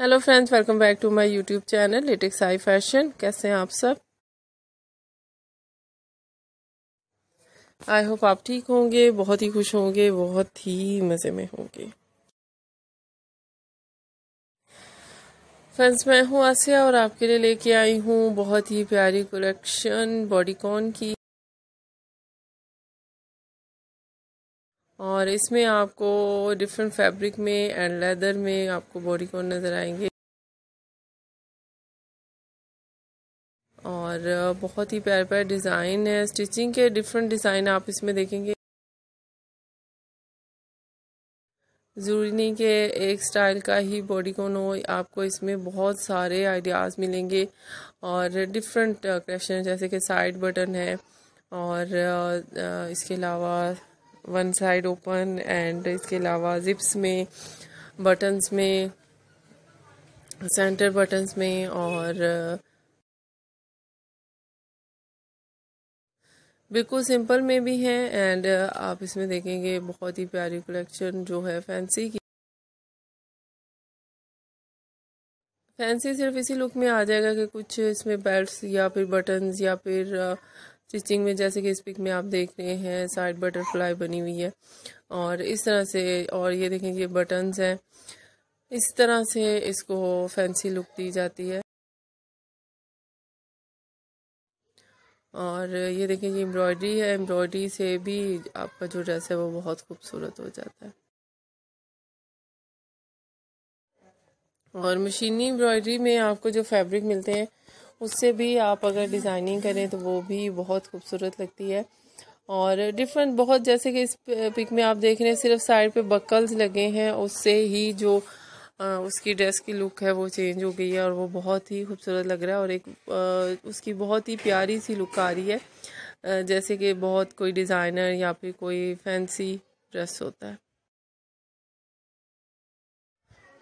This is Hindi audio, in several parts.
Hello friends welcome back to my YouTube channel latex I fashion कैसे हैं आप सब? आई होप आप ठीक होंगे, बहुत ही खुश होंगे, बहुत ही मज़े में होंगे। फ्रेंड्स मैं हूँ आसिया और आपके लिए लेके आई हूँ बहुत ही प्यारी कलेक्शन बॉडीकॉन की। और इसमें आपको डिफरेंट फैब्रिक में एंड लेदर में आपको बॉडी नज़र आएँगे। और बहुत ही प्यार प्यार डिज़ाइन है। स्टिचिंग के डिफरेंट डिज़ाइन आप इसमें देखेंगे। ज़रूरी नहीं कि एक स्टाइल का ही बॉडी कॉन हो, आपको इसमें बहुत सारे आइडियाज़ मिलेंगे। और डिफरेंट क्वेश्चन जैसे कि साइड बटन है और इसके अलावा वन साइड ओपन एंड इसके अलावा जिप्स में बटन्स में सेंटर बटन्स में और, बिल्कुल सिंपल में भी है एंड आप इसमें देखेंगे बहुत ही प्यारी कलेक्शन जो है फैंसी की। फैंसी सिर्फ़ इसी लुक में आ जाएगा कि कुछ इसमें बेल्ट्स या फिर बटन्स या फिर स्टिचिंग में, जैसे कि इस पिक में आप देख रहे हैं साइड बटरफ्लाई बनी हुई है। और इस तरह से, और ये देखें ये बटन्स हैं। इस तरह से इसको फैंसी लुक दी जाती है। और ये देखें ये एम्ब्रॉयडरी है। एम्ब्रॉयडरी से भी आपका जो ड्रेस है, वो बहुत खूबसूरत हो जाता है। और मशीनी एम्ब्रॉयडरी में आपको जो फैब्रिक मिलते हैं उससे भी आप अगर डिज़ाइनिंग करें तो वो भी बहुत खूबसूरत लगती है। और डिफरेंट बहुत जैसे कि इस पिक में आप देख रहे हैं सिर्फ़ साइड पे बकल्स लगे हैं उससे ही जो आ, उसकी ड्रेस की लुक है वो चेंज हो गई है और वो बहुत ही खूबसूरत लग रहा है और एक आ, उसकी बहुत ही प्यारी सी लुक आ रही है। आ, जैसे कि बहुत कोई डिज़ाइनर या फिर कोई फैंसी ड्रेस होता है।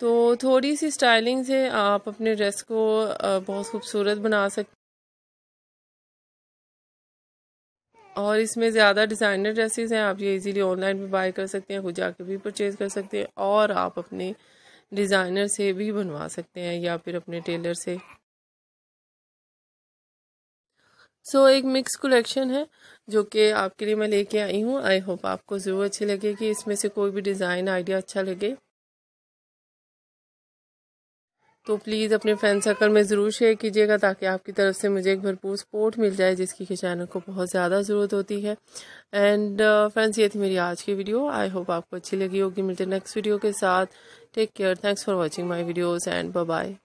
तो थोड़ी सी स्टाइलिंग से आप अपने ड्रेस को बहुत खूबसूरत बना सकते और इसमें ज़्यादा डिज़ाइनर ड्रेसेस हैं आप ये इजीली ऑनलाइन भी बाय कर सकते हैं खुद जाके भी परचेज़ कर सकते हैं और आप अपने डिज़ाइनर से भी बनवा सकते हैं या फिर अपने टेलर से। सो so, एक मिक्स कलेक्शन है जो कि आपके लिए मैं लेके आई हूँ। आई होप आपको ज़रूर अच्छी लगे कि इसमें से कोई भी डिज़ाइन आइडिया अच्छा लगे तो प्लीज़ अपने फ्रेंड सर्कल में ज़रूर शेयर कीजिएगा ताकि आपकी तरफ़ से मुझे एक भरपूर सपोर्ट मिल जाए जिसकी कि चैनल को बहुत ज़्यादा ज़रूरत होती है। एंड फ्रेंड्स uh, ये थी मेरी आज की वीडियो आई होप आपको अच्छी लगी होगी। मिलते नेक्स्ट वीडियो के साथ. Take care thanks for watching my videos and bye